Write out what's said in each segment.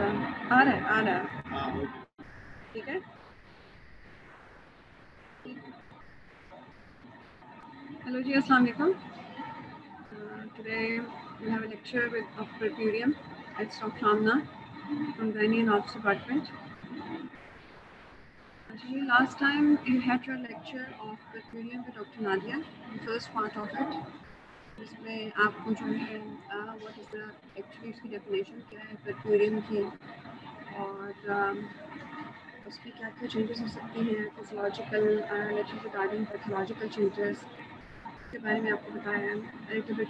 रहा आ Hello ji, Assalamu alaikum. Uh, today we have a lecture with Dr. Purium. It's Dr. Amna from the Indian Office Department. Actually, last time you had your lecture of the Puerperium with Dr. Nadia, the first part of it. जिसमें आपको जो है what is the actually उसकी definition क्या है परफ्यूरियम की और उसकी क्या क्या चेंजेस हो सकती हैं physiological lecture regarding pathological changes के बारे में आपको बताया है।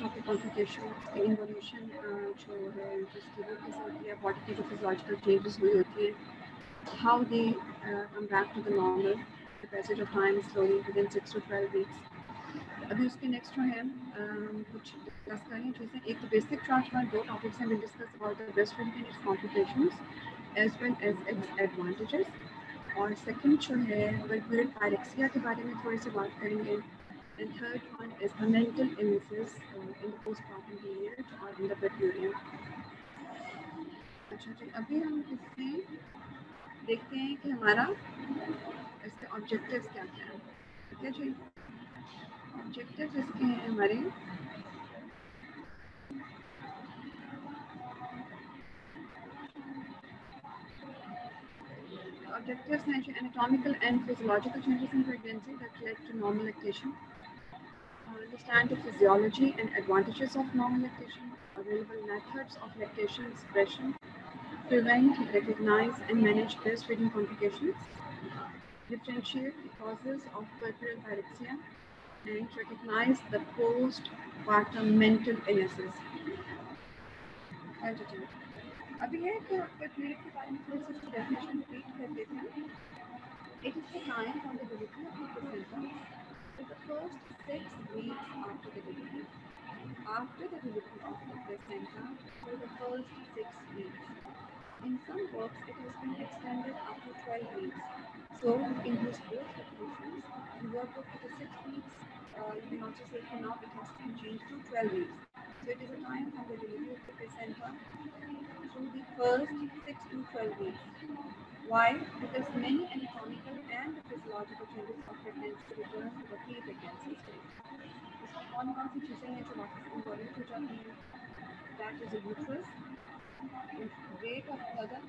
ऑफ़ कॉम्प्लिकेशन इन्वोल्यूशन जो है, जिसकी वो कैसे होती है बॉडी की जो फिजियोलॉजिकल चेंजेस हुई होती है how they come back to the normal the passage of time slowly within six to twelve weeks अभी उसके नेक्स्ट जो है कुछ डिस्कस करें चीज़ें एक तो बेसिक चार्ज में दो टॉपिक्स हैं will discuss about the breast feeding and its complications as well as its advantages और सेकंड जो है वेलप्यूरिक पायरेक्सिया के बारे में थोड़ी सी बात करेंगे. And third one is the mental illnesses in the postmortem period और इन द पेट्यूरियम अच्छा जी, अभी हम इसमें देखते हैं कि हमारा, इसके ऑब्जेक्टिव्स क्या क्या हैं? ठीक है जी? objectives is हैं Objectives mention anatomical and physiological changes in pregnancy that led to normal lactation. Understand the physiology and advantages of normal lactation, available methods of lactation expression. prevent, recognize, and manage breastfeeding complications, differentiate the causes of puerperal pyrexia, and recognize the postpartum mental illnesses. Attitude. अभी है कि period के बारे में थोड़ी सी उसकी definition repeat कर देते हैं It is the time from the delivery of the placenta to the first six weeks after the delivery. After the delivery of the placenta for the first six weeks. In some works, has been extended after 12 weeks. So, in most both revolutions, in workbook it is 6 weeks, uh, you can also say for now it has been changed to 12 weeks. So, it is a time from the delivery of the placenta to the first 6 to 12 weeks. Why? Because many anatomical and physiological changes of pregnancy return to the pre pregnancy state. On constitution, it's a lot of important that is a uterus. हैं that is a uterus rate of mother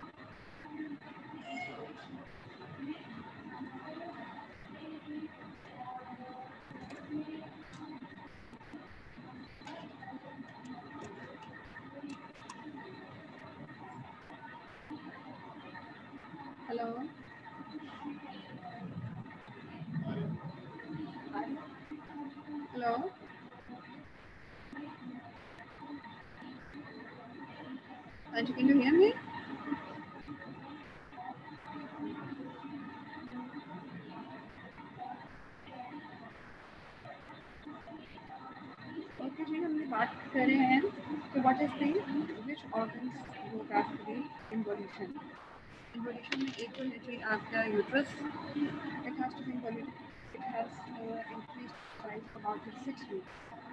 Anju, can you hear me? Okay जी हमने बात कर रहे हैं। तो what is the which organs वो after the involution involution में एक तो जी आपका uterus it has to be involuted it has increase size about 6 weeks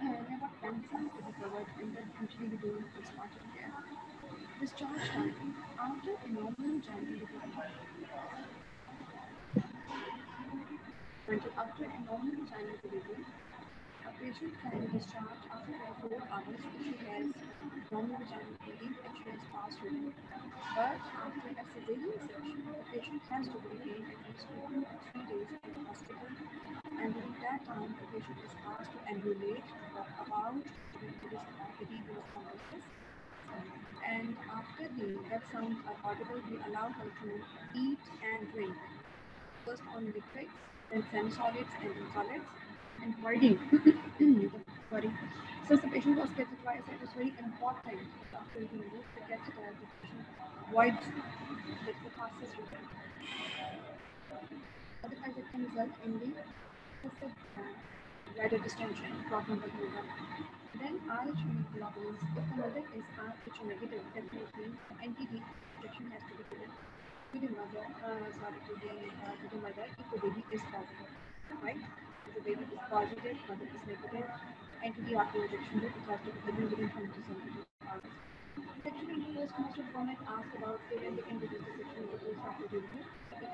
care. Discharge time after a normal. Until after a normal vaginal delivery, a patient can discharge after 24 hours if she has normal vaginal bleeding and she has passed with But after a cesarean section, the patient has to be retained at least for two to three days in the hospital and during that time the patient is asked to ambulate for about this those conditions. And after the that sounds are audible, we allow her to eat and drink. First on liquids, then semi-solids and then solids, and wording. wording. Since the patient was catheterized, was very important after we remove the catheter, the patient avoids the result. Otherwise, it can result in the uh, bladder distension, problem with liver. Then RH immunoglobulins, if the mother is RH negative, definitely anti-D injection has to be given to the mother, uh, sorry, to the, uh, to the mother if the baby is positive, right? If the baby is positive, mother is negative, anti-D after injection, it has to be given within 20 to 72 hours. Sexual intercourse, most of women ask about when they reduce the sexual intercourse after delivery. And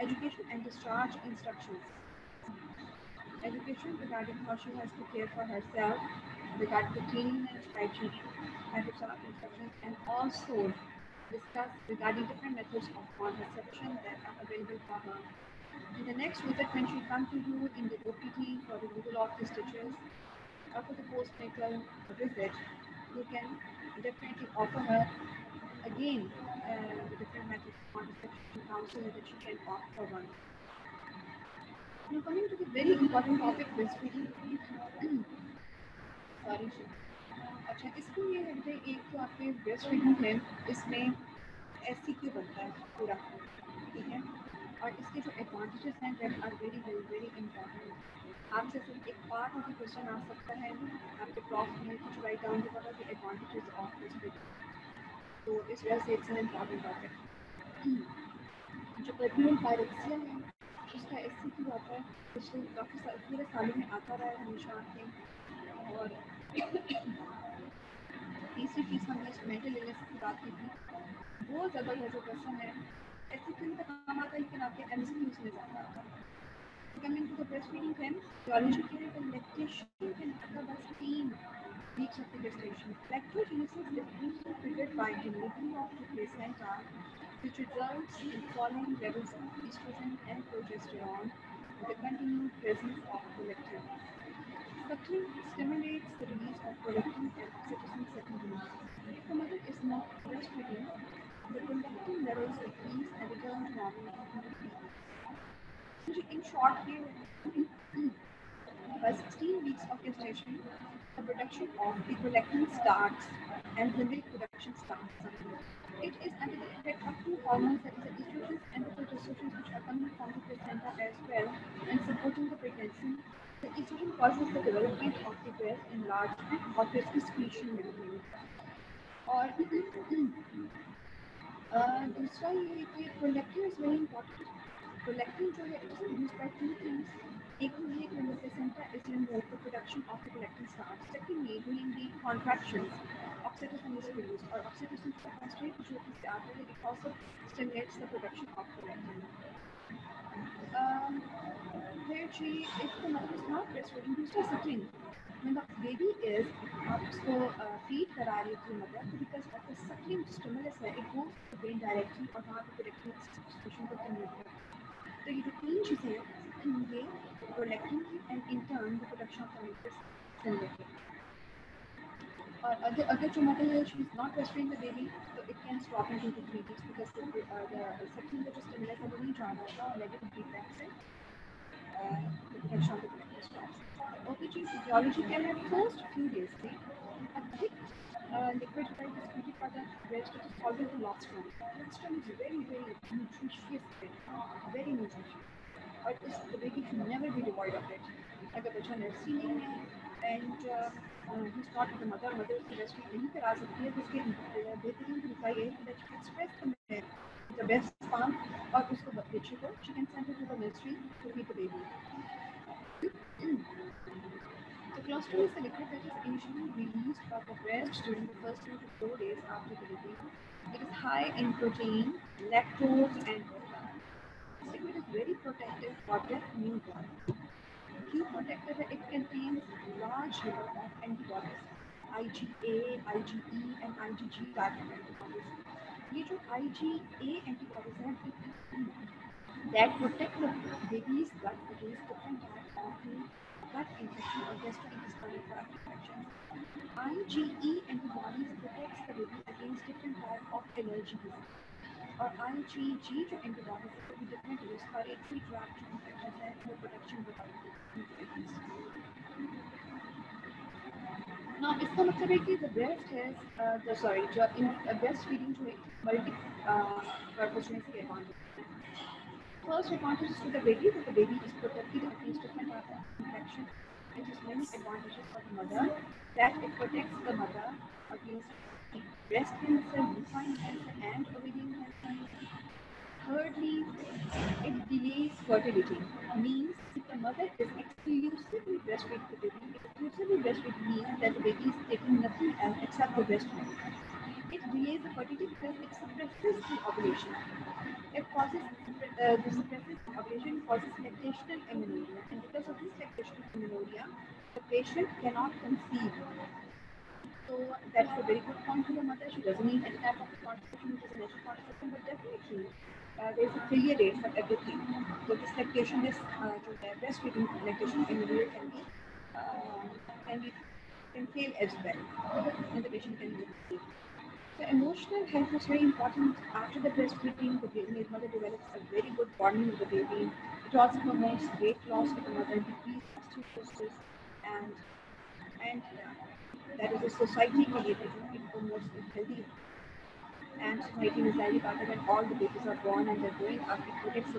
Education and discharge instructions. Education regarding how she has to care for herself, regarding the cleanliness, hygiene, and instructions, and also discuss regarding different methods of contraception that are available for her. And the next visit when she come to you in the OPD for the removal of the stitches after the postnatal visit, you can definitely offer her again uh, the different methods of contraception that she can opt for one. Now coming to the very important topic breastfeeding. Sorry, अच्छा इसमें ये है कि एक तो आपके breast feeding है इसमें एस बनता है पूरा ठीक है और इसके जो एडवांटेजेस हैं that are very very very important आपसे सिर्फ़ एक पार्ट ऑफ़ द क्वेश्चन आ सकता है। आपके प्रॉफ में कुछ राइट डाउन होगा द एडवांटेजेस ऑफ़ फीडिंग तो इस वजह से इट्स एन इंपॉर्टेंट टॉपिक जो पर्टिकुलर पायरेक्सिया है, उसका एस सी आता है। पिछले काफ़ी साल, पूरे सालों में आता रहा है हमेशा आके। और तीसरी चीज़ हमने मेंटल इलनेस की बात की थी। बहुत ज़्यादा ये जो क्वेश्चन है। तो है आपके एम सी में ज़्यादा आता है Coming to the breastfeeding time, biologically the lactation can occur by 16 weeks of the gestation. Lactogenesis is usually triggered by delivery of the placenta, which results in falling levels of estrogen and progesterone with the continued presence of prolactin. Suckling stimulates the release of prolactin and secondary. If the mother is not breastfeeding, the prolactin levels decrease and return to normal in the. In short, by 16 weeks of gestation, the production of the prolactin starts and the milk production starts. It is under the effect of two hormones, that is the estrogens and the progesterone, which are coming from the placenta as well and supporting the pregnancy. The estrogen causes the development of the breast enlargement or breast secretion membrane. और दूसरा ये है कि prolactin is very important prolactin जो है it is produced by two things एक तो ये when the placenta is removed the production of the prolactin starts secondly during the contractions oxytocin is produced or oxytocin substrate जो कि से आता है it also stimulates the production of prolactin um, where she if the mother is not breastfeeding दूसरा suckling when the baby is आप उसको feed करा रही थी मदर तो because of the sucking stimulus है it goes to brain directly और वहाँ पे प्रोडक्टिव सिचुएशन को कन्वर्ट करता है तो ये जो तीन चीज़ें हैं ये प्रोडक्टिव की and in turn the production of stimulated और अगर अगर जो मदर है she is not breastfeeding the baby तो it can stop in to to three weeks because the sucking का जो स्टिमुलस है वो नहीं जा रहा होगा नेगेटिव फीडबैक से the protection of the protective stops. OPG physiology can have first few days. See, a thick uh, liquid that is created by the breast is called the colostrum. Colostrum is very, very nutritious, very nutritious. Or is the baby should never be devoid of it. Like a बच्चा nursery में है and uh, uh, he's not with the mother, mother is breastfeed नहीं करा सकती है तो उसके बेहतरीन तरीका ये है that she can express the milk the best farm or उसको बच्चे को she can send it to the nursery to feed the baby. So Colostrum is a liquid that is usually released or breast during the first two to four days after delivery. It is high in protein, lactose, and water. This liquid is very protective for the newborn. Key protector it contains large number of antibodies, IgA, IgE, and IgG target antibodies. These IgA antibodies that protect the baby's gut against the types of gut infection or gastrointestinal tract infections. IgE antibodies protects the baby against different types of allergies. और IgG जो antibodies है वो भी different respiratory tract infections advantages है वो protection बताओ Now इसका मतलब है कि the breast has uh, the sorry जो in uh, breastfeeding जो है multi uh, purpose में इसके advantages First advantage to the baby that the baby is protected against different types of infection. It has many advantages for the mother that it protects the mother against breast cancer, uterine cancer, and ovarian cancer. Thirdly, it delays fertility. Means if the mother is exclusively breastfeeding the baby, exclusively breastfeeding means that the baby is taking nothing else except the breast milk. Delays the fertility because it suppresses the ovulation. It causes uh, the suppresses ovulation causes lactational amenorrhea, and because of this lactational amenorrhea, the patient cannot conceive. So that's a very good point for the mother. She doesn't need any type of contraception, which is natural contraception, but definitely uh, there's a failure rate for everything. So this lactation is uh, breastfeeding lactation amenorrhea can be uh, can be can fail as well, and the patient can be the emotional health is very important after the breastfeeding. The mother develops a very good bonding with the baby. It also promotes weight loss with the mother, decreases and and uh, that is a society related. It promotes healthy and society is highly part when all the babies are born and they're growing up. It protects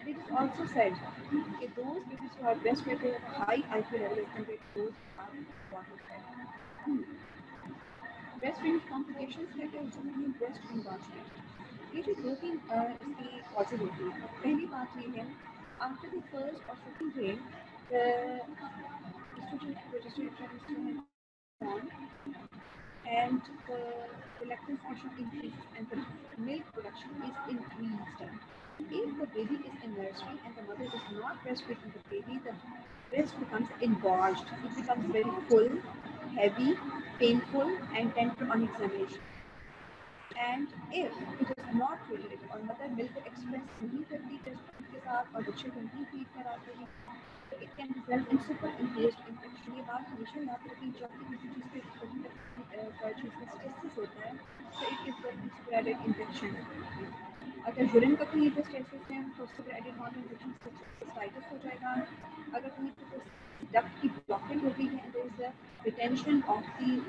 it is also said that those babies who are breastfed have a high IQ level compared to those who are born fed. breastfeeding complications है कि उसमें भी breast engorgement ये जो दो तीन इसकी causes होती है पहली बात ये है आफ्टर द फर्स्ट और second day the estrogen registration is on and the, the lactose function increases and the milk production is increased. If the baby is in nursery and the mother is not breastfeeding the baby, the breast becomes engorged. It becomes very full, heavy, painful, and tender on examination. And if it is not treated or mother milk express नहीं करती breastfeed के साथ और बच्चे को नहीं feed कराते हैं तो it can result in superimposed infection. ये बात हमेशा याद रखनी जब भी किसी चीज़ पे चीज़ में है तो. अगर यूरिन का पे स्ट्रेसेस है तो उससे एडिड नॉन इन्फेक्शन हो जाएगा अगर पे डक्ट की ब्लॉकेज हो गई है there is a retention of the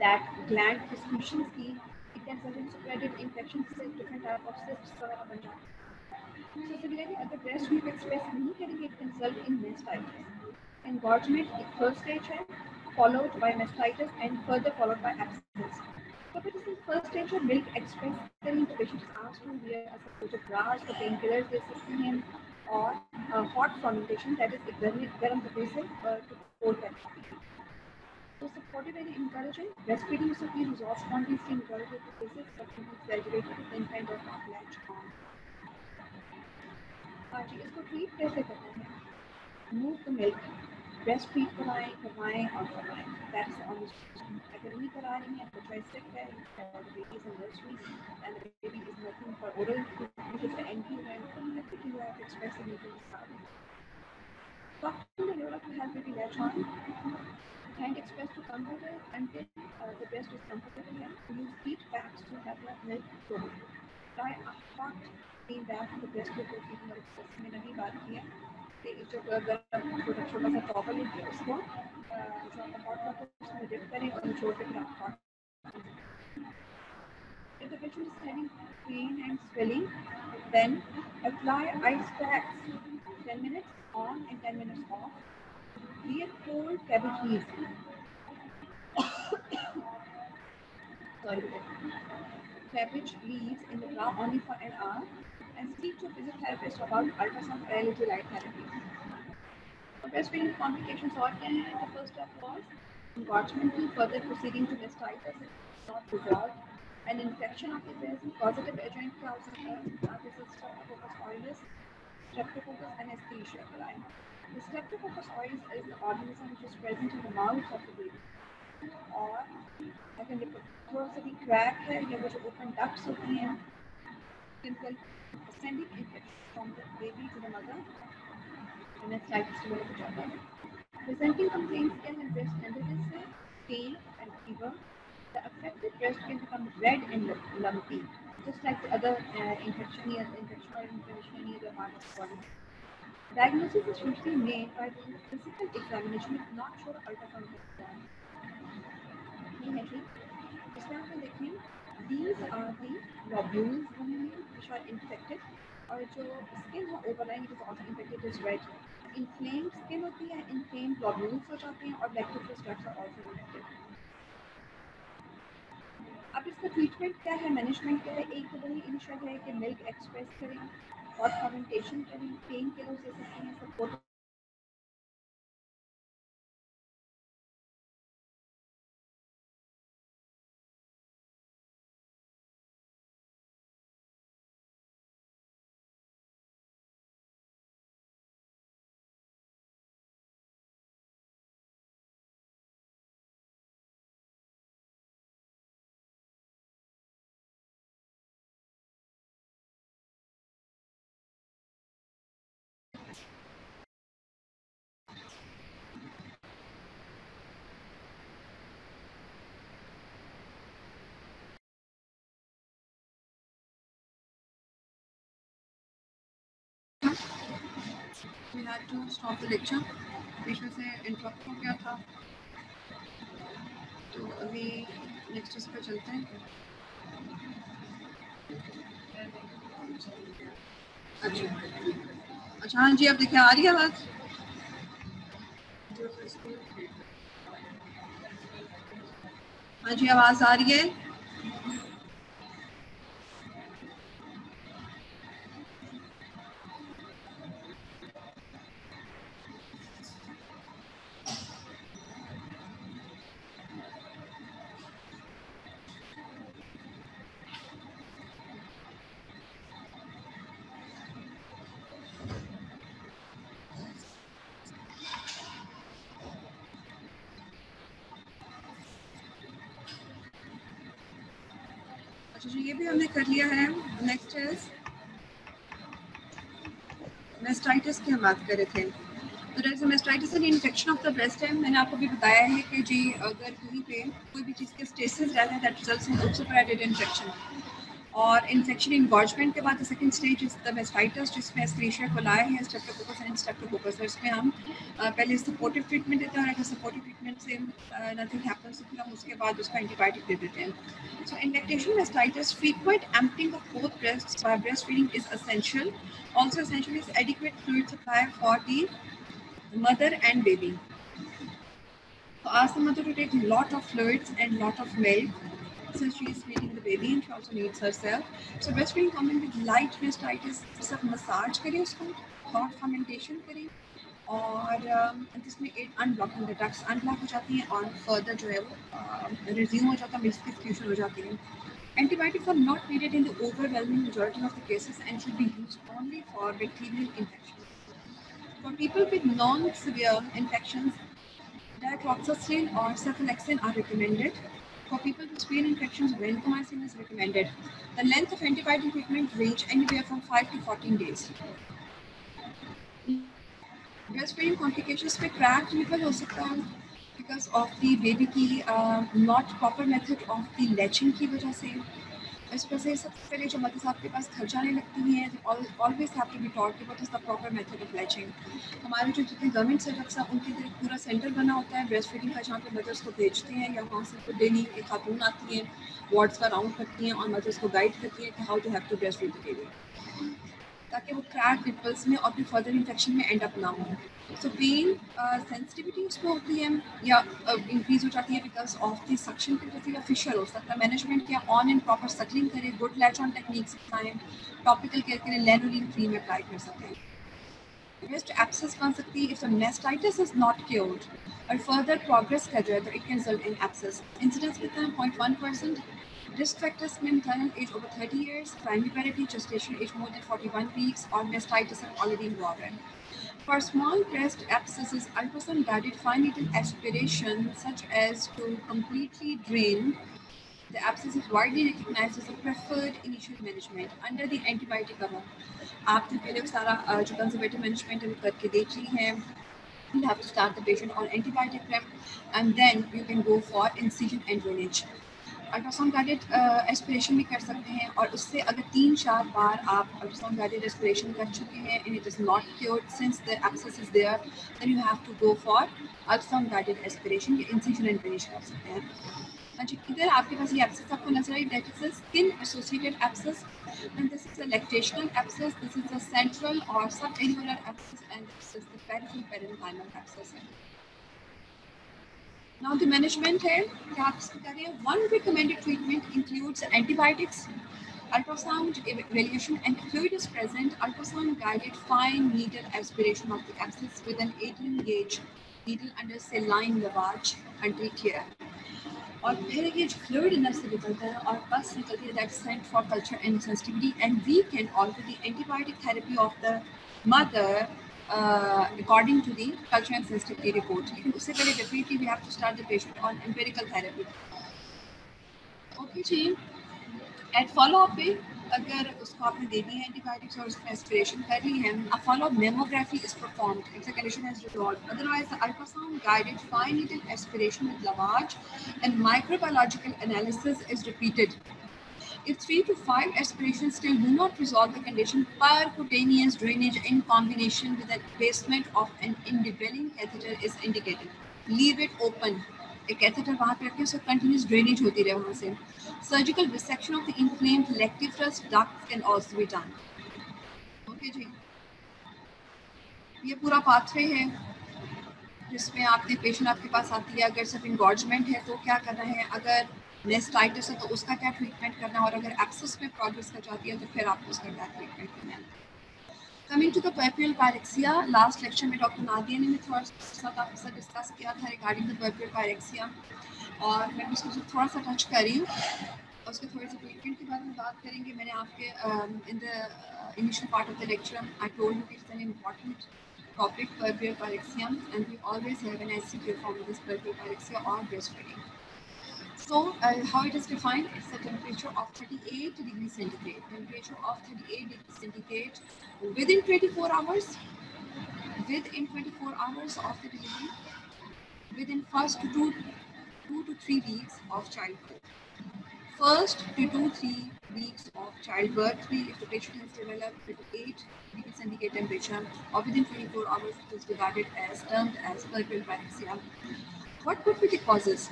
that gland secretions की it can result in sporadic infections से different type of cysts वगैरह बन जाते हैं so similarly अगर breast milk express नहीं करेंगे it can result in mastitis engorgement एक first stage है followed by mastitis and further followed by abscess so if it is in first stage of milk express then the patient is asked to wear a supportive bras for painkillers they assist him or uh, hot fermentation that is garam garam से uh, to cold that So supportive very encouraging. Breastfeeding is simply resolves spontaneously encourage the cases suffering exaggerated with infant or not latch on. हाँ जी इसको treat कैसे करना है move the milk breast feed कराएं करवाएं और करवाएं दैट्स ऑन अगर नहीं करा रही हैं तो choice sick है और baby is in nursery and the baby is looking for oral which is the NQ and I think you have to express the need to start. Soften the neural to help baby latch on and express to comfortable until uh, the breast is comfortable and use heat packs to have the milk flow. Try a hot clean bath the breast before feeding और access में नहीं बात की If the patient is having pain and swelling, then apply ice packs 10 minutes on and 10 minutes off. Clear cold cabbage leaves. Sorry. Cabbage leaves in the ground only for an hour and speak to physiotherapist about ultrasound early light therapy. Breastfeeding complications are can have the first step was engorgement further proceeding to mastitis is not resolved, an infection of the breast, positive adjoint calcium, this is Streptococcus aureus, Streptococcus Escherichia coli. The Streptococcus aureus is the organism which is present in the mouth of the baby or like in the porosity crack here, you have to open ducts of the simple ascending effect from the baby to the mother And a slight similar to daughter. Presenting complaints can embrace tenderness, pain, and fever. The affected breast can become red and lumpy, just like the other uh, infection near infection or inflammation near the heart of body. Diagnosis is usually made by the physical examination if not sure ultrasound exam. These are the lobules which are और जो skin है over आइन also infected is red inflame skin होती है inflame globules हो जाते हैं, और बैक्टीरियल स्ट्रक्स आर ऑल्सो इन्फेक्टेड अब इसका ट्रीटमेंट क्या है? मैनेजमेंट क्या है? एक तो वही इनिशियल है कि मिल्क एक्सप्रेस करें हॉट फॉर्मेंटेशन करें पेन किलर्स ले सकते हैं सपोर्ट बीच में से इंटरप्ट हो गया था। तो अभी नेक्स्ट चलते हैं। अच्छा। अच्छा हाँ जी, अब देखिए, आ रही है आवाज़? हाँ जी, आवाज़ आ रही है। अच्छा ये भी हमने कर लिया है नेक्स्ट मेस्टाइटिस की हम बात कर रहे थे। तो जैसे mastitis and infection of the breast है। मैंने आपको भी बताया है कि जी, अगर कहीं पे कोई भी चीज़ के स्टेसिस रहता है दैट रिजल्ट्स इन ऑक्सीपरेटेड इन्फेक्शन और इन्फेक्शन इन्गॉर्जमेंट के बाद second stage is the mastitis जिसमें एस्क्रीशिया कोलाई है स्टेप्टोकोकस एंड स्टेप्टोकोकस और इसमें हम पहले सपोर्टिव ट्रीटमेंट देते हैं और अगर सपोर्टिव ट्रीटमेंट से नथिंग हैपेंस तो फिर हम उसके बाद उसका एंटीबायोटिक दे देते हैं। सो इन lactation mastitis frequent emptying of both breasts by breastfeeding is essential also essential is adequate fluid supply for the mother and baby so ask the mother to take lot of fluids and lot of milk since she is feeding the baby and she also needs herself. So breastfeeding common with light mastitis, सब massage करें उसको hot fermentation करें और इसमें at unblocking the tax unblock हो जाती हैं और फर्दर जो है वो रिज्यूम हो जाता है Antibiotics are not needed in the overwhelming majority of the cases and should be used only for bacterial infections. For people with non-severe infections, dicloxacillin or cephalexin are recommended. For people with severe infections, vancomycin is recommended. The length of antibiotic treatment range anywhere from 5 to 14 days. Breastfeeding complications पे cracked nipple हो सकता है because of the baby की not proper method of the latching की वजह से इस वजह से सबसे पहले जो मदर साहब के पास घर जाने लगती हैं always have to be taught कि the proper method of latching हमारे जो जितने गवर्नमेंट सेटअप्स हैं, उनके लिए पूरा सेंटर बना होता है ब्रेस्ट फीडिंग का, जहाँ पे मदर्स को भेजते हैं, या वहाँ से तो डेली एक खातून आती हैं वार्ड्स का राउंड करती हैं और मदर्स को गाइड करती हैं कि how to have to breast feed baby ताकि वो क्रैक निपल्स में और फिर फर्दर इन्फेक्शन में एंड अप ना हो सो पेन सेंसिटिविटी उसको होती है या इंक्रीज uh, हो जाती है बिकॉज़ ऑफ़ दी सक्शन की से या फिशर हो सकता है मैनेजमेंट क्या ऑन एंड प्रॉपर सक्लिंग करें गुड लैच ऑन टेक्निक सिखाएँ टॉपिकल केयर के लिए लेनोलिन क्रीम अप्लाई कर सकते हैं Wrist abscess बन सकती है if the mastitis is not cured और फर्दर प्रोग्रेस कर जाए तो it can result in abscess. Incidence कितना है 0.1 percent. Risk factors में maternal age over 30 years, primary parity, gestation age more than 41 weeks, or mastitis are already involved. For small breast abscesses, ultrasound guided fine needle aspiration, such as to completely drain the abscess is widely recognized as a preferred initial management under the antibiotic cover. आपने पहले सारा जो conservative management है वो करके देख ली है. You have to start the patient on antibiotic prep, and then you can go for incision and drainage. Ultrasound guided aspiration भी कर सकते हैं और उससे अगर तीन चार बार आप अल्ट्रासाउंड गाइडेड एस्पिरेशन कर चुके हैं and it is not cured since the abscess is there then you have to go for ultrasound guided aspiration या इंसिजन एंड फिनिश कर सकते हैं। अच्छा इधर आपके पास ये एप्सेस आपको नज़र आई that is a skin associated abscess and this is a lactational abscess this is a central or subalveolar abscess and this is the peripheral parenchymal abscess Now the management है क्या आप इसको करें one recommended treatment includes antibiotics, ultrasound evaluation and if fluid is present, ultrasound guided fine needle aspiration of the abscess with an 18 gauge needle under saline lavage until clear. और फिर ये जो fluid अंदर से निकलता है और बस निकलती है that sent for culture and sensitivity and we can also the antibiotic therapy of the mother uh, according to the culture and sensitivity report. लेकिन उससे पहले definitely we have to start the patient on empirical therapy. Okay ji, at follow up पे अगर उसको आपने दे दी है antibiotics और उसमें एस्पिरेशन कर ली है a follow up mammography is performed if the condition has resolved. Otherwise, the ultrasound guided fine needle aspiration with lavage and microbiological analysis is repeated. If three to five aspirations still do not resolve the condition, percutaneous drainage in combination with the placement of an indwelling catheter is indicated. Leave it open. A catheter वहाँ पे रखें, so continuous drainage होती रहे वहाँ से. Surgical resection of the inflamed lactiferous duct can also be done. Okay जी. ये पूरा pathway है जिसमें आपने पेशेंट आपके पास आती है अगर सिर्फ़ इंगॉर्जमेंट है तो क्या करना है अगर नेस्टाइटिस है तो उसका क्या ट्रीटमेंट करना है? और अगर एक्सेस में प्रोग्रेस कर जाती है तो फिर आपको उसका क्या ट्रीटमेंट करना है? Coming to the puerperal pyrexia last lecture में डॉक्टर नादिया ने भी थोड़ा सा आपके साथ डिस्कस किया था रिगार्डिंग द पर्पियल पायरेक्सिया और मैं उसको थोड़ा सा टच कर रही हूँ, उसके थोड़े से ट्रीटमेंट के बारे में बात करेंगे। मैंने आपके in the initial part of the lecture I told you it's an important topic, peripheral pyrexia, and we always have an ICQ form of this peripheral pyrexia or breastfeeding. So uh, how it is defined? It's a temperature of 38 degrees centigrade. Temperature of 38 degrees centigrade within 24 hours. Within 24 hours of the delivery. Within first two, two to three weeks of childbirth. First to two, three weeks of childbirth, if the patient has developed with 8 degrees centigrade temperature or within 24 hours, it is regarded as termed as puerperal pyrexia. What could be the causes?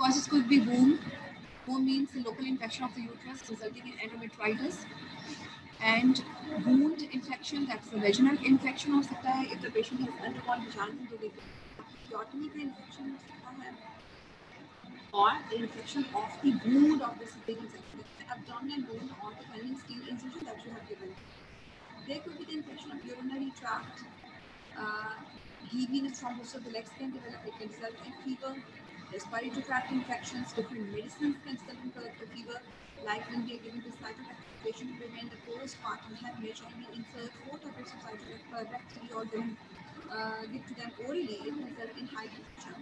causes could be womb. Womb means the local infection of the uterus resulting in endometritis. And wound infection, that's the vaginal infection of secta if the patient has undergone vaginal delivery. the infection of secta hai. Or the infection of the wound of the cesarean section, the abdominal wound or the Pfannenstiel skin incision that you have given. There could be the infection of urinary tract. Uh, heaviness most of the legs can develop, it can result in fever, respiratory tract infections, different medicines can result in the fever, like when we are giving this cytotactation to prevent the postpartum hemorrhage and we insert four tablets of cytotactation rectally or then uh, give to them orally, it can result in high temperature.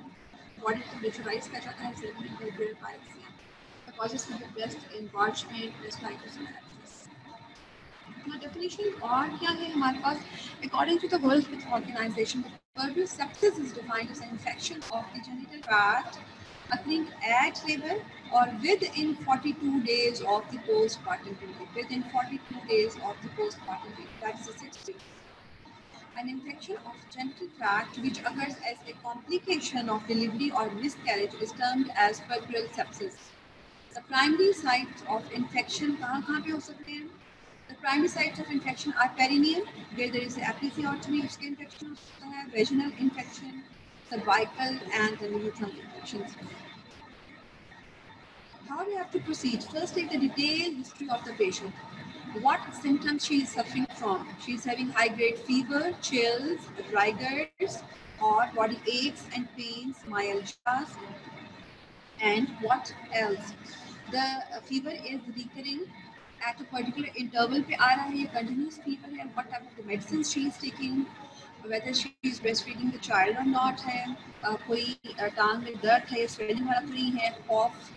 body temperature rise का जाता है cerebral peripheral pyrexia. The causes can be breast enlargement, mastitis and definition और क्या है हमारे पास according to the World Health Organization, sepsis is defined as an infection of the genital tract occurring at labor or within 42 days of the postpartum period. Within 42 days of the postpartum period, that is the sixth week an infection of genital tract which occurs as a complication of delivery or miscarriage is termed as puerperal sepsis. The primary sites of infection kahan pe ho sakte hain? Primary sites of infection are perineum, where there is a episiotomy, uske infection ho sakta hai, vaginal infection, cervical, and the uterine infections. How do you have to proceed? First, take the detailed history of the patient what symptoms she is suffering from. She is having high grade fever, chills, rigors, or body aches and pains, myalgias, and what else? The fever is recurring at a particular interval पे आ रहा है ये continuous fever है what type of the medicines she is taking whether she is breastfeeding the child or not है uh, कोई uh, टांग में दर्द है swelling वाला तो नहीं है cough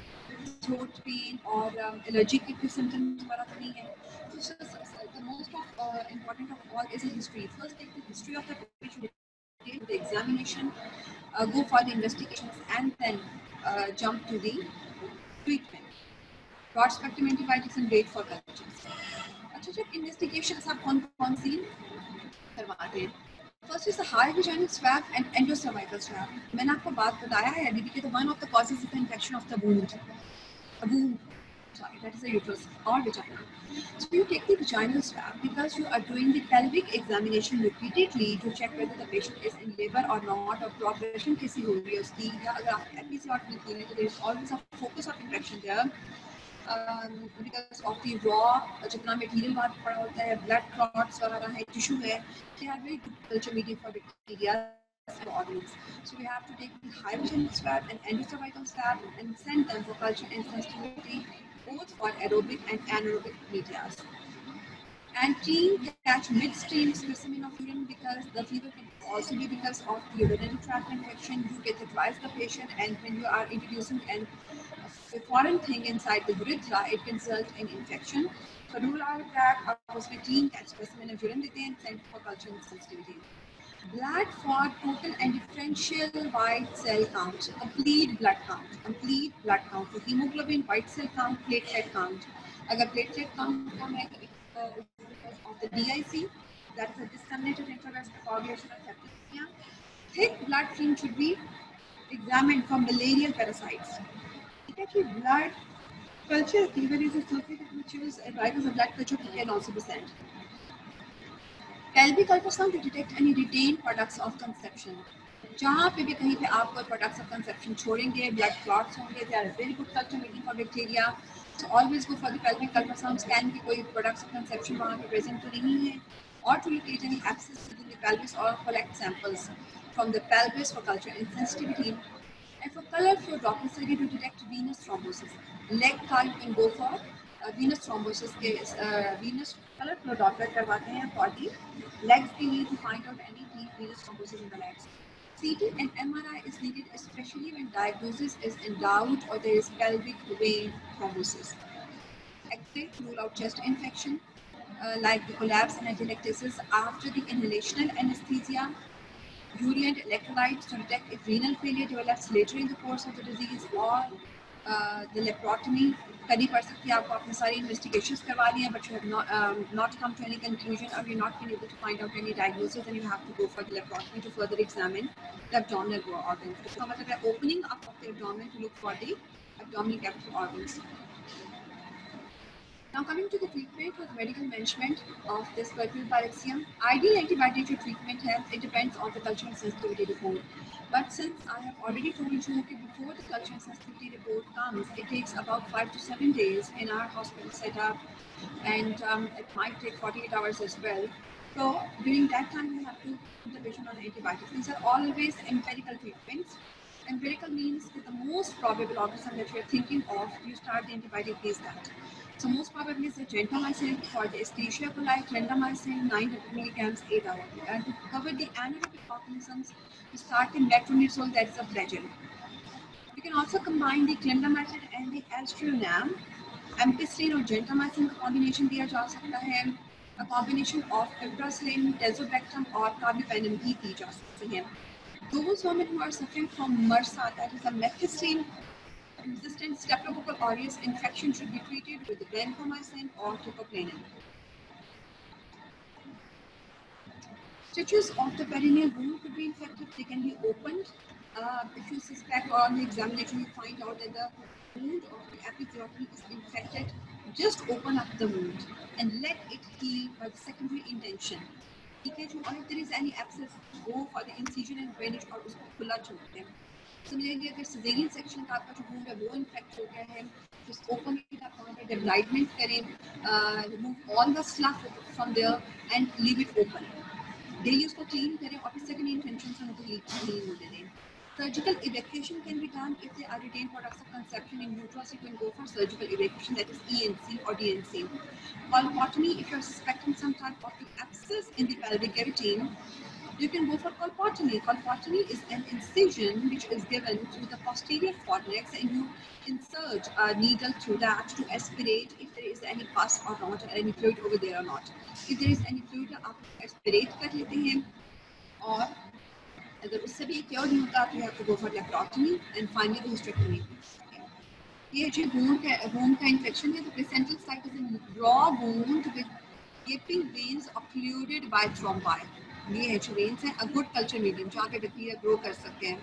throat pain और um, allergy के कोई symptoms वाला तो नहीं है so, the most of, uh, important of all is a history. First, take the history of the patient, take the examination, uh, go for the investigations, and then uh, jump to the treatment Broad spectrum antibiotics and wait for cultures अच्छा जब investigations आप कौन कौन सी करवाते हैं first is the hard vaginal swab and endocervical swab मैंने आपको बात बताया है अभी कि one of the causes of infection of the wound a wound sorry that is the uterus or vagina so you take the vaginal swab because you are doing the pelvic examination repeatedly to check whether the patient is in labor or not or progression कैसी हो रही है उसकी या अगर आप episode में तो there is always a focus of infection there um, because of the raw जितना मटेरियल वहाँ पड़ा होता है ब्लड क्लॉट्स वगैरह है टिश्यू है they are very good culture medium for bacteria and organs. So we have to take the hydrogen swab and endocervical swab and send them for culture and sensitivity both for aerobic and anaerobic media. And team catch midstream specimen of urine because the fever can also be because of the urinary tract infection. You get advise the patient, and when you are introducing an a foreign thing inside the urethra, it can result in infection. So rule out that आप उसमें team catch specimen of urine देते हैं and send for culture and sensitivity. Blood for total and differential white cell count, complete blood count, complete blood count. So hemoglobin, white cell count, platelet count. अगर platelet count कम है uh, because of the DIC, that is a disseminated intravascular coagulation of septicemia. Thick blood film should be examined for malarial parasites. actually blood culture fever is associated with is a drivers of blood culture can also be sent. Calvic ultrasound to detect any retained products of conception. जहाँ पे भी कहीं पे आपको products of conception छोड़ेंगे blood clots होंगे they are very good culture making for bacteria तो always go for the कल्पिक अल्ट्रासाउंड स्कैन की कोई प्रोडक्ट्स ऑफ़ कंसेप्शन वहाँ पे प्रेजेंट तो नहीं है और to locate any abscess in the pelvis और collect samples from the pelvis for culture insensitivity And for color flow drop is to detect venous thrombosis. Leg curl can go for venous thrombosis के uh, venous color flow Doppler करवाते हैं for the legs need to find out any venous thrombosis in the legs. CT and MRI is needed especially when diagnosis is in doubt or there is pelvic vein thrombosis. X-ray rule out chest infection uh, like the collapse and atelectasis after the inhalational anesthesia urine electrolytes to detect if renal failure develops later in the course of the disease or uh, the laparotomy. करी पड़ सकती है आपको आपने सारी investigations करवा ली but you have not um, not come to any conclusion or you're not been able to find out any diagnosis and you have to go for the laparotomy to further examine the abdominal organs. So, मतलब opening up of the abdomen to look for the abdominal capital organs. Now coming to the treatment with medical management of this puerperal pyrexia, ideal antibiotic treatment has it depends on the culture sensitivity report. But since I have already told you that before the culture sensitivity report comes, it takes about five to seven days in our hospital setup, and um, it might take 48 hours as well. So during that time, you have to put the patient on antibiotics. These are always empirical treatments. Empirical means that the most probable organism that you are thinking of, you start the antibiotic based that. So most probably it's gentamicin for the Escherichia coli, gentamicin 900 milligrams, 8 hours. And to cover the anaerobic organisms, we start the metronidazole that is a flagyl. You can also combine the clindamycin and the aztreonam, ampicillin or gentamicin combination दिया जा सकता है a combination of piperacillin, tazobactam or carbapenem भी दी Those women who are suffering from MRSA, that is a methicillin resistant Streptococcus aureus infection should be treated with vancomycin or teicoplanin. Stitches of the perineal wound could be infected. They can be opened. Uh, if you suspect or on the examination you find out that the wound of the episiotomy is infected, just open up the wound and let it heal by the secondary intention. ठीक है जो और if there is any abscess, go for the incision and drainage और उसको खुला छोड़ दें. Similarly, अगर cesarean section का आपका जो wound है वो infect हो गया है, just open it up वहाँ पे debridement करें, uh, remove all the stuff from there and leave it open. Daily उसको clean करें और फिर secondary intention से उनको clean होने दें. Surgical evacuation can be done if they are retained products of conception in uterus. You can go for surgical evacuation, that is ENC or DNC. Colpotomy, if you're suspecting some type of abscess in the pelvic cavity, you can go for colpotomy. Colpotomy is an incision which is given through the posterior fornix and you insert a needle through that to aspirate if there is any pus or not, or any fluid over there or not. If there is any fluid, आप aspirate कर लेते हैं और अगर उससे भी cure नहीं होता तो you have to go for laparotomy and finally the hysterectomy. Okay. ये जो wound का wound का infection है the placental site is a raw wound with gaping veins occluded by thrombi ये है veins है a good culture medium जहाँ पे bacteria grow कर सकते हैं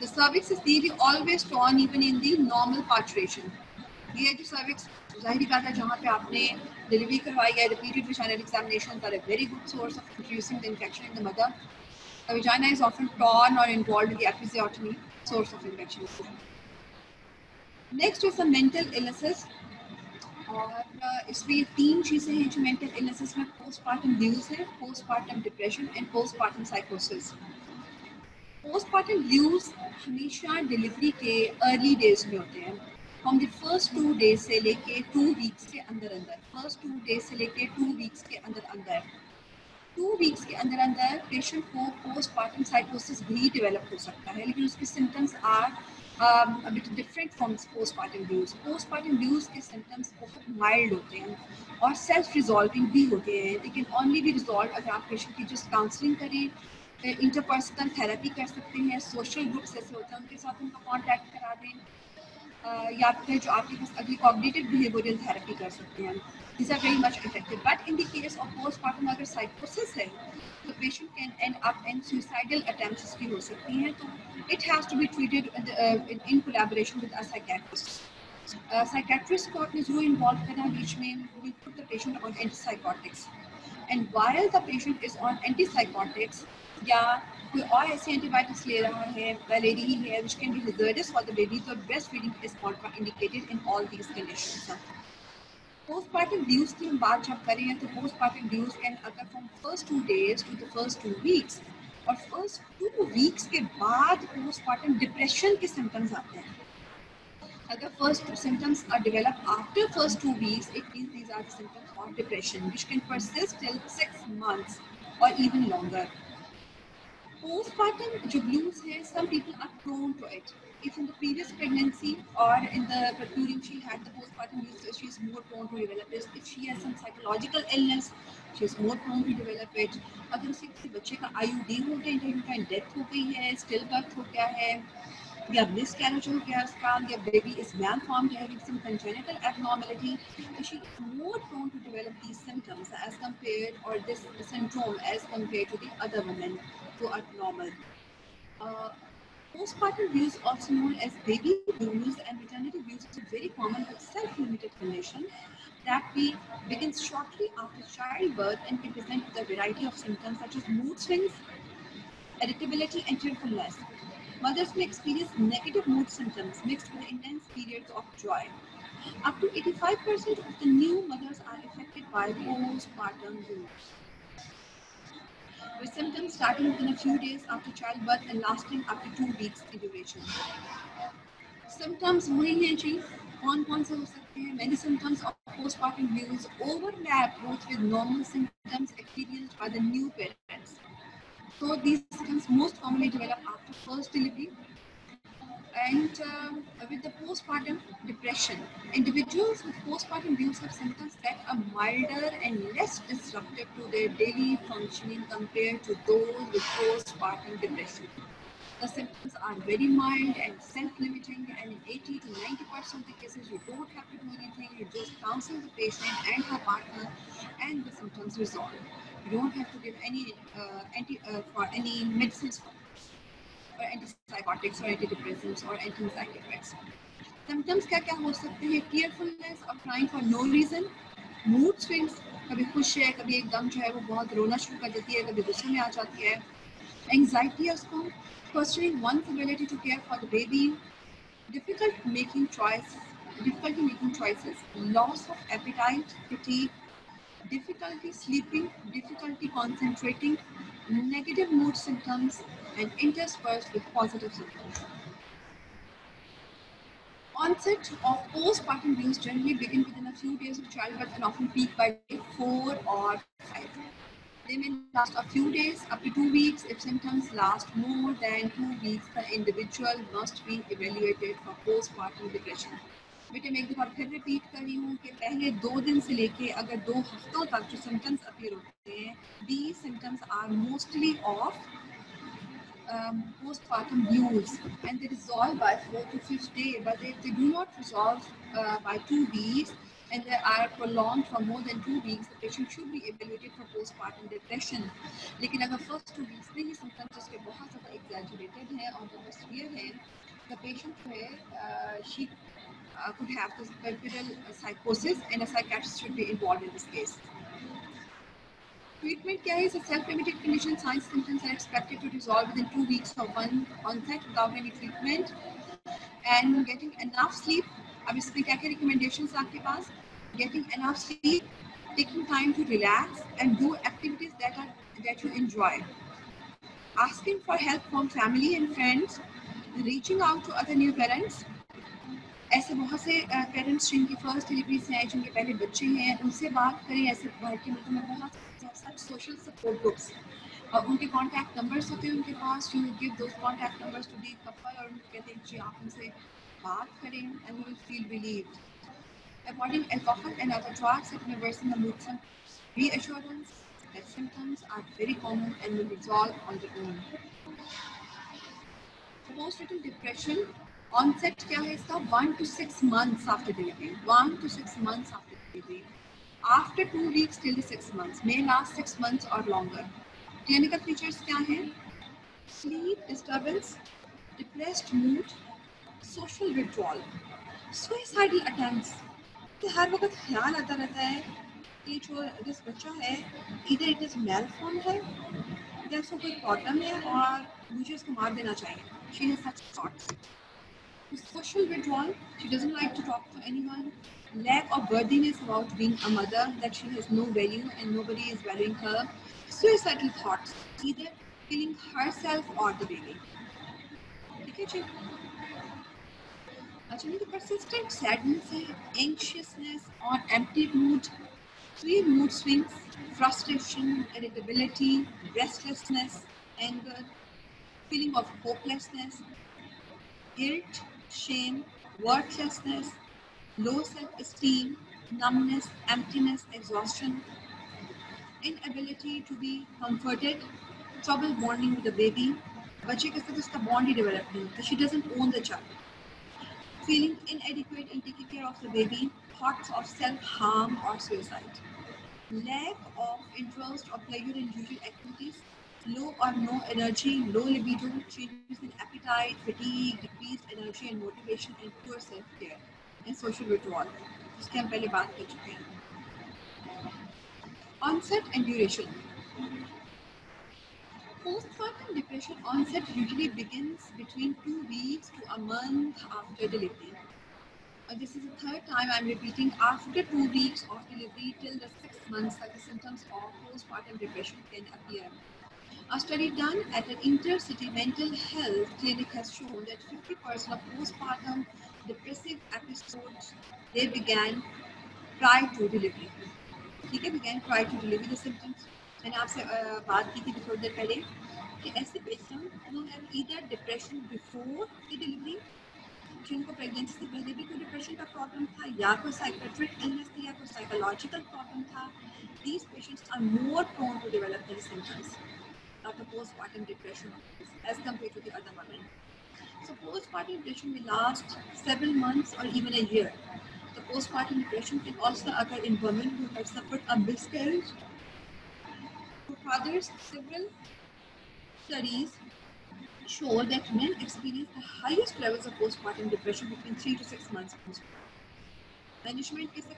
the cervix is nearly always torn even in the normal parturition ये है जो cervix ज़ाहिर बात है जहाँ पे आपने डिलीवरी करवाई है are a very good source of introducing the infection in the mother the vagina is often torn or involved in the episiotomy source of infection next is mental illnesses और इसमें तीन चीज़ें हैं जो मेंटल इलनेसेस में postmortem blues है postmortem depression and postmortem साइकोसिस postmortem blues हमेशा डिलीवरी के अर्ली डेज़ में होते हैं। From the first two days से लेके टू वीक्स के अंदर अंदर फ़र्स्ट टू डेज़ से लेके टू वीक्स के अंदर अंदर टू वीक्स के अंदर अंदर पेशेंट को पोस्टमार्टम साइकोसिस भी डेवलप हो सकता है, लेकिन उसके symptoms are bit different from postmortem dues postmortem dues के सिम्टम्स बहुत माइल्ड होते हैं और सेल्फ रिजॉल्विंग भी होते हैं। लेकिन ऑनली भी रिजॉल्व अगर आप पेशेंट की जस्ट काउंसलिंग करें इंटरपर्सनल थेरेपी कर सकते हैं सोशल ग्रुप्स ऐसे होते हैं, उनके साथ उनका कॉन्टैक्ट करा दें या फिर जो आपके पास अगली कॉम्पिटेटिव बिहेवियरल थेरेपी कर सकते हैं। these are very much effective but in the case of postpartum अगर psychosis है the patient can end up in suicidal attempts इसकी हो सकती हैं तो it has to be treated in, uh, in, in collaboration with a psychiatrist. Uh, psychiatrist को अपने जो involve करना बीच में we put the patient on antipsychotics and while the patient is on antipsychotics या कोई और ऐसे एंटीबायोटिक्स ले रहा है वैलेडी है which can be hazardous for the baby so breastfeeding is contraindicated in all these conditions. Postpartum blues की हम बात जब करें तो postpartum blues can occur from first two days to the first two weeks और फ़र्स्ट टू वीक्स के बाद postpartum depression के symptoms आते हैं अगर first symptoms are developed after first two weeks it means these are the symptoms of depression which can persist till six months or even longer postpartum जो blues है some people are prone to it if in the previous pregnancy or in the during she had the postpartum blues, she is more prone to develop this. If she has some psychological illness, she is more prone to develop it. अगर उसे किसी बच्चे का IUD हो गया या death हो गई है स्टिल बर्थ हो गया है या मिस कैरेज हो गया उसका या baby is mail form having some congenital abnormality she is more prone to develop these symptoms as compared or this syndrome as compared to the other women who are normal uh, Postpartum blues, also known as baby blues and maternity blues, is a very common but self-limited condition that we begins shortly after childbirth and can present with a variety of symptoms such as mood swings, irritability, and tearfulness. Mothers may experience negative mood symptoms mixed with intense periods of joy. Up to 85% of the new mothers are affected by postpartum blues with symptoms starting within a few days after childbirth and lasting up to two weeks in duration. symptoms वही हैं जी कौन कौन से हो symptoms हैं many symptoms of postpartum blues overlap So these symptoms most commonly develop after first delivery and uh, with the postpartum depression. Individuals with postpartum blues have symptoms that are milder and less disruptive to their daily functioning compared to those with postpartum depression. The symptoms are very mild and self-limiting and in 80 to 90% of the cases you don't have to do anything, you just counsel the patient and her partner and the symptoms resolve. You don't have to give any uh, anti uh, for any medicines और antipsychotics और antidepressants और antipsychotics symptoms क्या क्या हो सकते हैं? Carefulness और crime for no reason mood swings कभी खुश है, कभी एकदम जो है वो बहुत रोना शुरू कर देती है, कभी गुस्से में आ जाती है। एंगजाइटी है उसको। Questioning one ability to care for the baby difficult making choice difficulty making choices loss of appetite फिटी difficulty sleeping difficulty concentrating negative mood symptoms and interspersed with positive symptoms. Onset of postpartum blues generally begin within a few days of childbirth and often peak by day 4 or 5. They may last a few days, up to 2 weeks. If symptoms last more than 2 weeks, the individual must be evaluated for postpartum depression. बेटे मैं एक बार फिर repeat कर रही हूँ कि पहले दो दिन से लेके अगर दो हफ्तों तक जो सिम्टम्स अपीयर होते हैं the symptoms are mostly of um, postpartum blues and they resolve by fourth to fifth day, but if they do not resolve uh, by two weeks and they are prolonged for more than two weeks, the patient should be evaluated for postpartum depression. लेकिन अगर first two weeks में ही symptoms उसके बहुत ज़्यादा exaggerated हैं और बहुत severe हैं, the patient जो है uh, she uh, could have this puerperal psychosis and a psychiatrist should be involved in this case. Treatment care is a self-limited condition. Signs symptoms are expected to resolve within two weeks of one onset without any treatment. And getting enough sleep. अब इसमें क्या क्या recommendations आपके पास? Getting enough sleep, taking time to relax and do activities that are that you enjoy. Asking for help from family and friends, reaching out to other new parents. ऐसे बहुत से parents जिनकी first deliveries हैं, जिनके पहले बच्चे हैं, उनसे बात करें, ऐसे बाहर के मुल्कों में बहुत सच सोशल सपोर्ट ग्रुप्स और उनके कॉन्टैक्ट नंबर्स होते हैं उनके पास you give those contact numbers to the couple और उनको कहते हैं, जी, आप उनसे बात करें and you will feel alcohol and other drugs that may worsen the mood symptoms. Reassurance that symptoms are very common and will resolve on their own. Postnatal depression onset क्या है इसका? One two six months after delivery one two six months after delivery after two weeks till six months may last six months और longer clinical features क्या हैं? Sleep disturbance depressed mood social withdrawal suicidal attempts तो हर वक्त ख्याल आता रहता है कि जो जिस बच्चा है इधर इट इज़ मेल फॉर्म है, या उसको कोई प्रॉब्लम है, और मुझे उसको मार देना चाहिए। She has such thoughts social withdrawal. She doesn't like to talk to anyone. Lack of worthiness about being a mother, that she has no value and nobody is valuing her. Suicidal thoughts, either killing herself or the baby. ठीक है जी अच्छा नहीं तो persistent sadness है anxiousness or empty mood weird mood swings frustration irritability restlessness anger feeling of hopelessness guilt shame, worthlessness, low self esteem, numbness, emptiness, exhaustion, inability to be comforted, trouble bonding with the baby. बच्चे के साथ उसका bond ही develop नहीं होता she doesn't own the child feeling inadequate in taking care of the baby thoughts of self harm or suicide lack of interest or pleasure in usual activities low or no energy, low libido, changes in appetite, fatigue, decreased energy and motivation, and poor self-care and social withdrawal. जिसके हम पहले बात कर चुके हैं onset and duration postpartum depression onset usually begins between two weeks to a month after delivery uh, this is the third time i'm repeating after two weeks of delivery till the six months that the symptoms of postpartum depression can appear A study done at an intercity mental health clinic has shown that 50% of postpartum depressive episodes they began prior to delivery. ठीक है began prior to delivery the symptoms. मैंने आपसे uh, बात की थी थोड़ी देर पहले कि ऐसे patient who have either depression before the delivery जिनको प्रेगनेंसी से पहले भी कोई डिप्रेशन का प्रॉब्लम था या कोई साइकेट्रिक इलनेस थी या कोई साइकोलॉजिकल प्रॉब्लम था these patients are more prone to develop these symptoms of the postpartum depression as compared to the other women. So postpartum depression may last several months or even a year. The postpartum depression can also occur in women who have suffered a miscarriage. Fathers, several studies show that men experience the highest levels of postpartum depression between three to six months. Management is the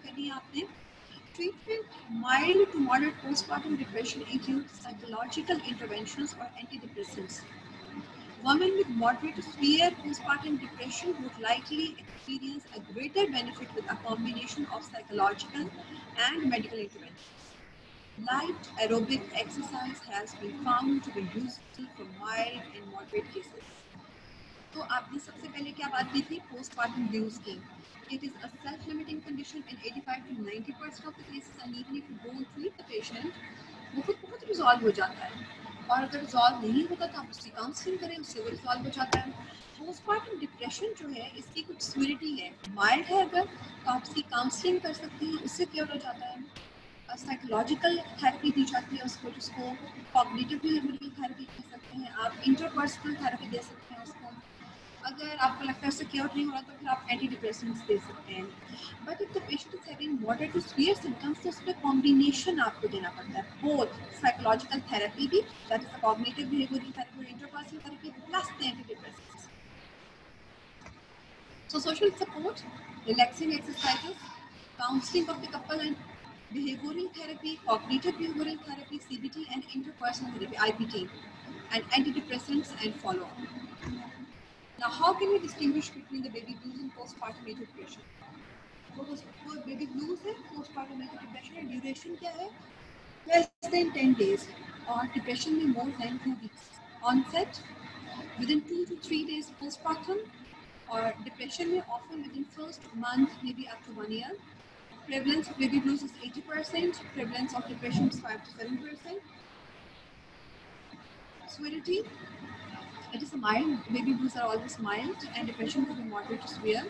treatment mild to moderate postpartum depression includes psychological interventions or antidepressants. Women with moderate to severe postpartum depression would likely experience a greater benefit with a combination of psychological and medical interventions. Light aerobic exercise has been found to be useful for mild and moderate cases. तो आपने सबसे पहले क्या बात की थी postpartum blues की it is a self-limiting condition in 85 to 90 percent of the cases and even if you don't treat the patient, वो खुद बहुत रिजॉल्व हो जाता है। और अगर रिजॉल्व नहीं होता तो आप उसकी काउंसलिंग करें, उससे वो रिजॉल्व हो जाता है। पोस्टमार्टम डिप्रेशन जो है, इसकी कुछ सिविरिटी है। माइल्ड है अगर तो आप उसकी काउंसलिंग कर सकते हैं, उससे क्योर हो जाता है। साइकोलॉजिकल थेरेपी दी जाती है उसको, जिसको कॉग्निटिव बिहेवियरल थेरेपी कह सकते हैं। आप इंटरपर्सनल थेरेपी दे सकते हैं उसको। अगर आपको लगता है उससे क्योर नहीं हो रहा तो फिर आप एंटी डिप्रेसेंट्स दे सकते हैं but if the patient is having moderate to severe symptoms तो उसमें कॉम्बिनेशन आपको देना पड़ता है बोथ साइकोलॉजिकल थेरेपी भी that is the cognitive behavioural therapy और interpersonal therapy plus the anti depressants So social support, relaxing exercises, counseling of the couple and behavioral therapy, cognitive behavioral therapy, CBT and interpersonal therapy, IPT, and antidepressants and follow-up. Now, how can we distinguish between the baby blues and postpartum major depression? वो baby blues है postpartum major depression है duration क्या है less than 10 days और depression में more than 2 weeks onset within 2 to 3 days postpartum or depression may often within first month maybe up to 1 year prevalence of baby blues is 80% prevalence of depression is 5 to 7% severity it is a mild, baby blues are always mild, and depression could be moderate to severe.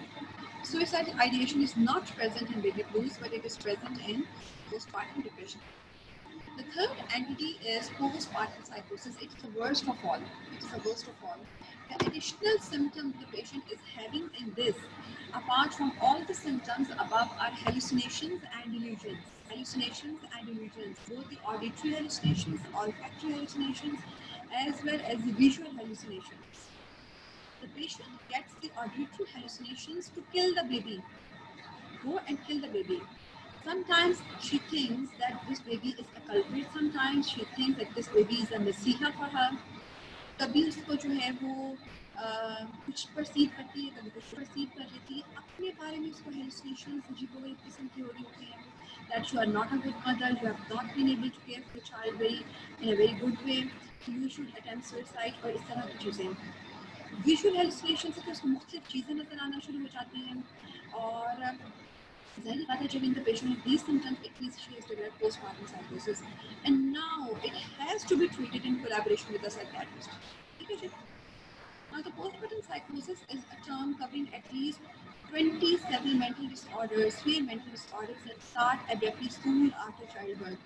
Suicide ideation is not present in baby blues, but it is present in postpartum depression. The third entity is postpartum psychosis. It is the worst of all. It is the worst of all. The additional symptom the patient is having in this, apart from all the symptoms above, are hallucinations and delusions. Hallucinations and delusions, both the auditory hallucinations, olfactory hallucinations, as well as the visual hallucinations. The patient gets the auditory hallucinations to kill the baby. Go and kill the baby. Sometimes she thinks that this baby is a culprit. Sometimes she thinks that this baby is a messiah for her. कभी उसको जो है वो uh, कुछ perceive करती है कभी कुछ परसीव कर लेती है अपने बारे में उसको हेलुसिनेशन अजीब किस्म की हो रही होती है that you are not a good mother, you have not been able to care for the child very in a very good way, you should attempt suicide और इस तरह की चीज़ें विजुअल हेलुसिनेशन से तो उसको मुख्तलिफ चीज़ें नजर आना शुरू हो जाती हैं और जाहिर बात है जब in the patient with these symptoms it means she has developed postpartum psychosis and now it has to be treated in collaboration with a psychiatrist ठीक है जी now the postpartum psychosis is a term covering at least 27 mental disorders, severe mental disorders that start abruptly soon after childbirth.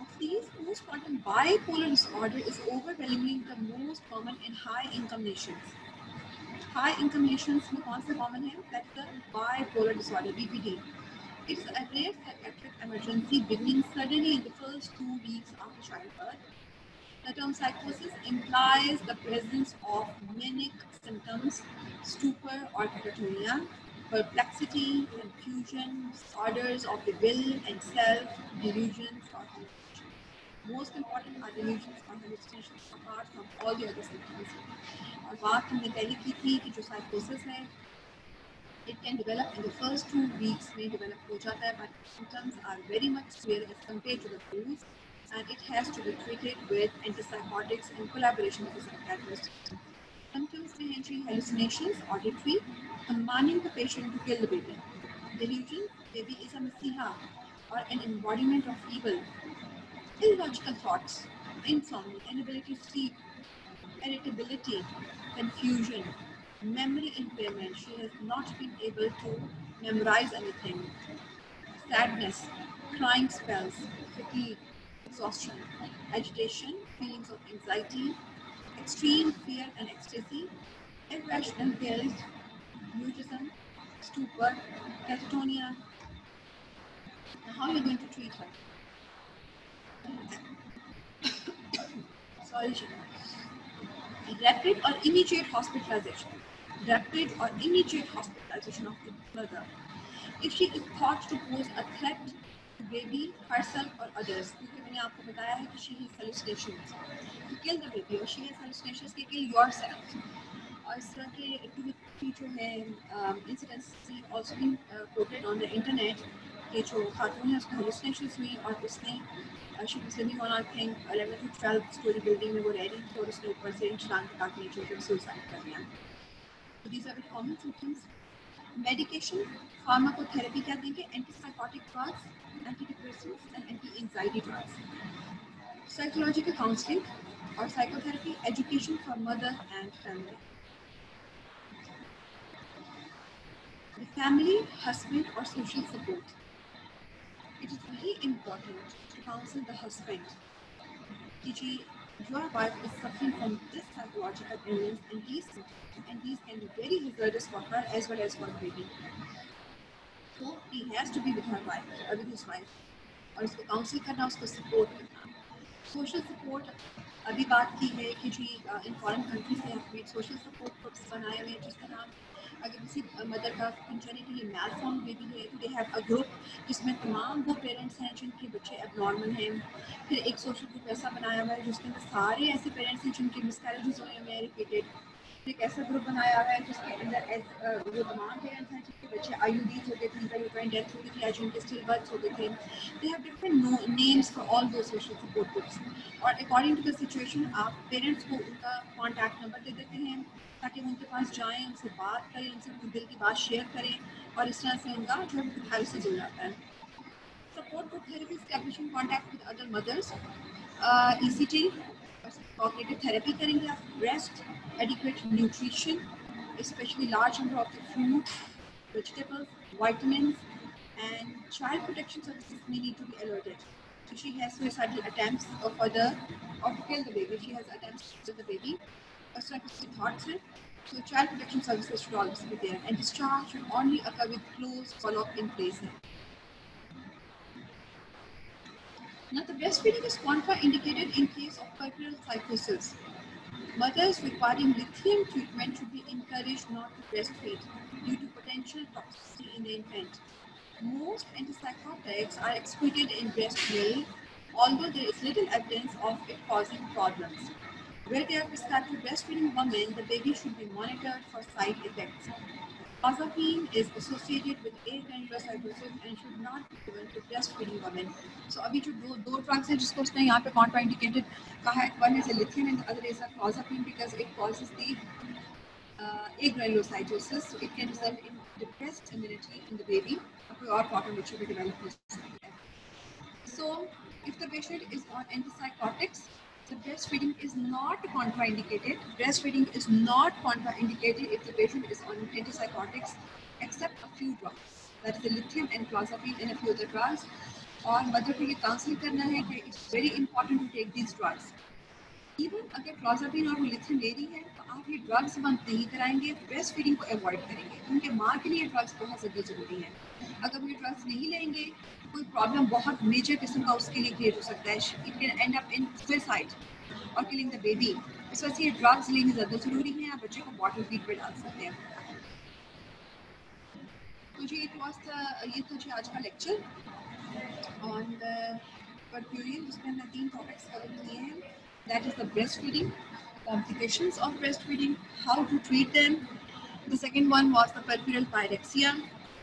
Of these, postpartum bipolar disorder is overwhelmingly the most common in high-income nations. High-income nations में कौन सा common है? That's the bipolar disorder, BPD. It is a rare psychiatric emergency beginning suddenly in the first two weeks after childbirth. The term psychosis implies the presence of manic symptoms, stupor or catatonia, perplexity, confusion, disorders of the will and self, delusions or hallucinations. Most important are delusions or hallucinations apart from all the other symptoms. और बात हमने पहले की थी कि जो साइकोसिस है it can develop in the first two weeks में develop हो जाता है but symptoms are very much severe as compared to the blues and it has to be treated with antipsychotics in collaboration with a psychiatrist. Symptoms may include hallucinations, auditory, commanding the patient to kill the baby. Delusion, baby is a messiah or an embodiment of evil. Illogical thoughts, insomnia, inability to sleep, irritability, confusion, memory impairment. She has not been able to memorize anything. Sadness, crying spells, fatigue, exhaustion, agitation, feelings of anxiety, extreme fear and ecstasy, irrational guilt, mutism, stupor, catatonia. Now, how are you going to treat her? Sorry. Rapid or immediate hospitalization. Rapid or immediate hospitalization of the mother. If she is thought to pose a threat to baby herself और others क्योंकि मैंने आपको बताया है कि she is to kill the baby और she is के kill yourself और इस तरह के एक्टिविटी um, uh, जो है incidents also been quoted on the internet के जो खातून है उसके हेलुसिनेशंस हुई और उसने she was living on I think 11th to 12th storey building में वो रह रही थी और उसने ऊपर से इंसान के काटने की सुसाइड कर लिया तो these are the common symptoms medication symptoms. Medication, pharmacotherapy क्या देंगे? Antipsychotic drugs, antidepressants and anti-anxiety drugs. Psychological counseling or psychotherapy, education for mother and family. The family, husband or social support. it is very important to counsel the husband. Gigi, your wife is suffering from this psychological illness and these and these can be very hazardous for her as well as for the baby. To be with her wife, or with his wife. और उसको council करना उसको support करना। Social support अभी बात की है कि जी इन फॉरेन कंट्रीज़ में हमें सोशल सपोर्ट बनाए हुए हैं जिस तरह अगर किसी मदर का कंजेनिटली मैल फॉर्म बेबी है तो दे हैव अ ग्रुप जिसमें तमाम वो पेरेंट्स हैं जिनके बच्चे एबनॉर्मल हैं। फिर एक सोशल ग्रुप ऐसा बनाया हुआ है जिसके अंदर सारे ऐसे पेरेंट्स हैं जिनके मिसकैरेजेस हुए हैं रिपीटेड एक ऐसा ग्रुप बनाया है जिसके अंदर वो तमाम पेरेंट्स हैं जिनके बच्चे आयुडीज होते थे जिनका डेथ होती थी या जिनके स्टिल बर्थ होते थे। They have different names for all those social support groups और अकॉर्डिंग टू द सिचुएशन आप पेरेंट्स को उनका कॉन्टैक्ट नंबर दे देते हैं ताकि उनके पास जाएँ उनसे बात करें उनसे अपनी दिल की बात शेयर करें और इस तरह से उनका जो है हेल्थ से जुड़ जाता है। Support group therapy establishing contact with other mothers uh, ECT cognitive therapy करेंगे आप rest adequate nutrition especially large number of the fruit vegetables vitamins and child protection services may need to be alerted so she has suicidal attempts of other or kill the baby. She has attempts to kill the baby. Or suicide thoughts so child protection services should always be there. And discharge should only occur with close follow-up in place. Now, the breastfeeding is contraindicated in case of puerperal psychosis. Mothers requiring lithium treatment should be encouraged not to breastfeed due to potential toxicity in the infant. Most antipsychotics are excreted in breast milk, although there is little evidence of it causing problems. Where they are prescribed to breastfeeding women, the baby should be monitored for side effects. Olanzapine is associated with agranulocytosis and should not be given to breastfeeding women. So अभी जो दो दो drugs हैं जिसको उसने यहाँ पे contraindicated. कहा है one is lithium and the other is clozapine because it causes the uh, agranulocytosis. So it can result in depressed immunity in the baby or which will be developed. So if the patient is on antipsychotics, the breastfeeding is not contraindicated. Breastfeeding is not contraindicated if the patient is on antipsychotics, except a few drugs. That is the lithium and clozapine and a few other drugs. और mother को ये counsel करना है कि it's very important to take this drugs even अगर clozapine और lithium ले रही है तो आप ये ड्रग्स बंद नहीं कराएँगे ब्रेस्ट फीडिंग को अवॉइड करेंगे क्योंकि माँ के लिए ड्रग्स बहुत ज़्यादा ज़रूरी है अगर वो ये ड्रग्स नहीं लेंगे कोई प्रॉब्लम बहुत मेजर किस्म का उसके लिए क्रिएट हो सकता है। It can end up in suicide और किलिंग द बेबी इस वजह से ड्रग्स लेने ज़्यादा ज़रूरी है आप बच्चे को बॉटल फ़ीड पर डाल सकते हैं। तो जी इट वॉज़ ये था जी आज का लेक्चर ऑन द परफ्यूरियन जिसमें हमने तीन टॉपिक्स कवर किए हैं। That is the breastfeeding complications of breastfeeding, how to treat them. The second one was the puerperal pyrexia.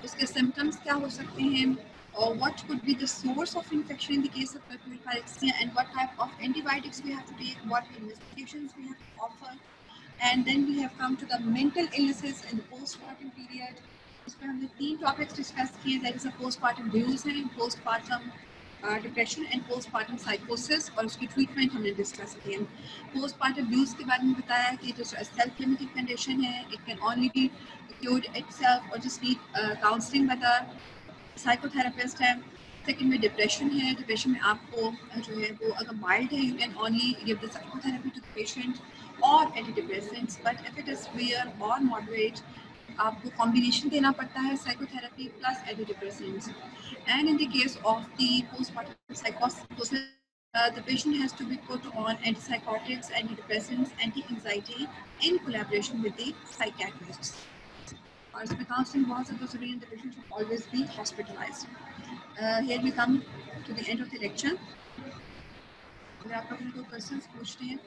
उसके symptoms क्या हो सकते हैं? or what could be the source of infection in the case of puerperal pyrexia and what type of antibiotics we have to take, what investigations we have to offer. And then we have come to the mental illnesses in the postpartum period. इसमें हमने तीन topics discuss किए that is a postpartum blues है postpartum depression and postpartum साइकोसिस और उसकी treatment हमने discuss की है पोस्टपार्टम ब्लूज के बारे में बताया कि जो सेल्फ लिमिटेड कंडीशन है it can only be cured itself और जस्ट नीड काउंसलिंग बता psychotherapist है सेकंड में डिप्रेशन है डिप्रेशन में आपको जो है वो अगर माइल्ड है you can only give the psychotherapy to the patient और antidepressants but if it is severe और मॉडरेट आपको कॉम्बिनेशन देना पड़ता है psychotherapy plus antidepressants and in the case of the postpartum साइकोसिस the patient has to be put on antipsychotics, antidepressants, anti-anxiety in collaboration with the psychiatrists. और इसमें counselling बहुत ज़्यादा ज़रूरी है the patient should always be hospitalized. Uh, here we come to the end of the lecture. अगर आप अपने कोई क्वेश्चंस पूछते हैं